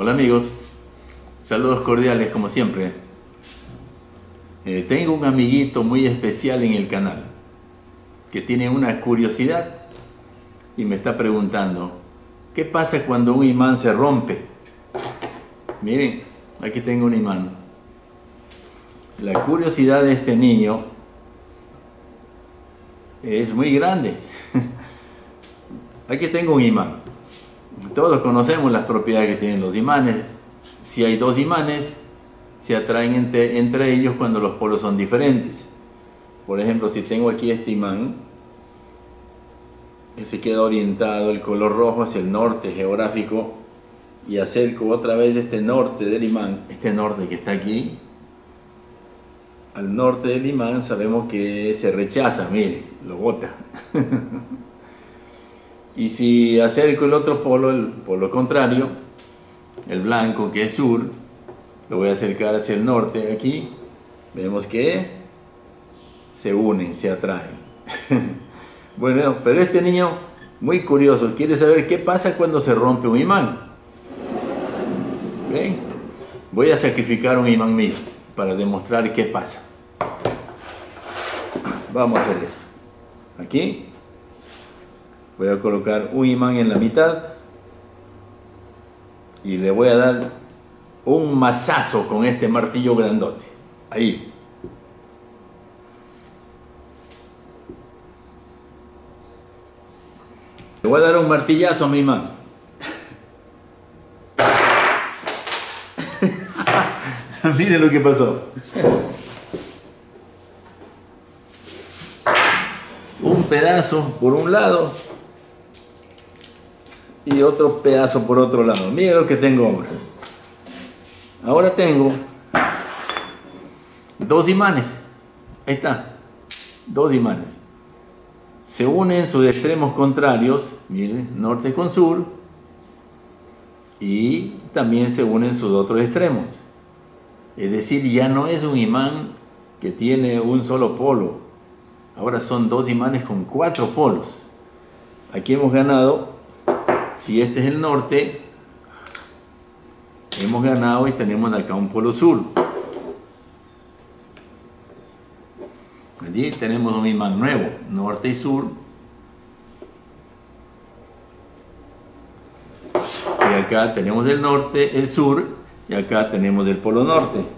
Hola amigos, saludos cordiales como siempre. Eh, tengo un amiguito muy especial en el canal que tiene una curiosidad y me está preguntando, ¿qué pasa cuando un imán se rompe? Miren, aquí tengo un imán. La curiosidad de este niño es muy grande. Aquí tengo un imán. Todos conocemos las propiedades que tienen los imanes. Si hay dos imanes, se atraen entre, ellos cuando los polos son diferentes. Por ejemplo, si tengo aquí este imán, que se queda orientado el color rojo hacia el norte geográfico, y acerco otra vez este norte del imán, este norte que está aquí, al norte del imán sabemos que se rechaza, mire, lo bota. y si acerco el otro polo, el polo contrario, el blanco que es sur, lo voy a acercar hacia el norte aquí, vemos que se unen, se atraen. bueno, pero este niño, muy curioso, quiere saber qué pasa cuando se rompe un imán. ¿Ven? Voy a sacrificar un imán mío para demostrar qué pasa. Vamos a hacer esto. Aquí voy a colocar un imán en la mitad y le voy a dar un mazazo con este martillo grandote. Ahí. Le voy a dar un martillazo a mi imán. Miren lo que pasó. Un pedazo por un lado y otro pedazo por otro lado. Miren lo que tengo ahora. Ahora tengo dos imanes. Ahí está. Dos imanes. Se unen sus extremos contrarios, miren, norte con sur, y también se unen sus otros extremos. Es decir, ya no es un imán que tiene un solo polo. Ahora son dos imanes con cuatro polos. Aquí hemos ganado, si este es el norte, hemos ganado y tenemos acá un polo sur. Allí tenemos un imán nuevo, norte y sur. Y acá tenemos el norte, el sur y acá tenemos el polo norte.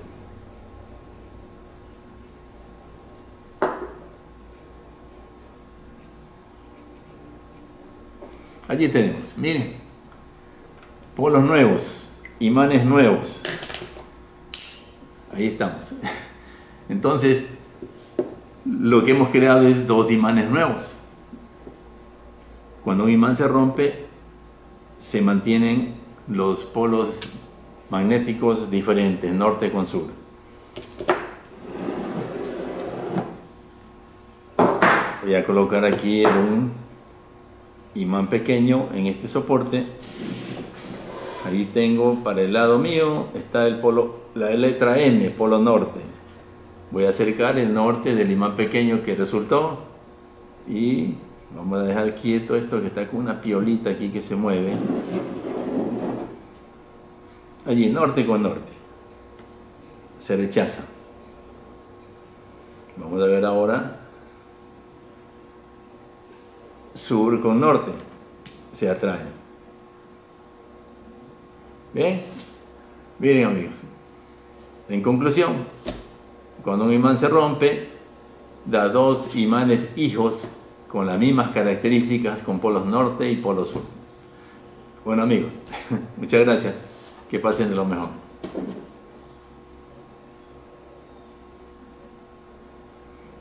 Allí tenemos, miren, polos nuevos, imanes nuevos. Ahí estamos. Entonces, lo que hemos creado es dos imanes nuevos. Cuando un imán se rompe, se mantienen los polos magnéticos diferentes, norte con sur. Voy a colocar aquí un imán pequeño en este soporte. Ahí tengo para el lado mío está el polo, la letra N, polo norte. Voy a acercar el norte del imán pequeño que resultó y vamos a dejar quieto esto que está con una piolita aquí que se mueve allí norte con norte. Se rechaza. Vamos a ver ahora sur con norte. Se atraen. Bien. Miren amigos. En conclusión, cuando un imán se rompe, da dos imanes hijos con las mismas características, con polos norte y polos sur. Bueno amigos, muchas gracias que pasen de lo mejor.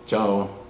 Chao.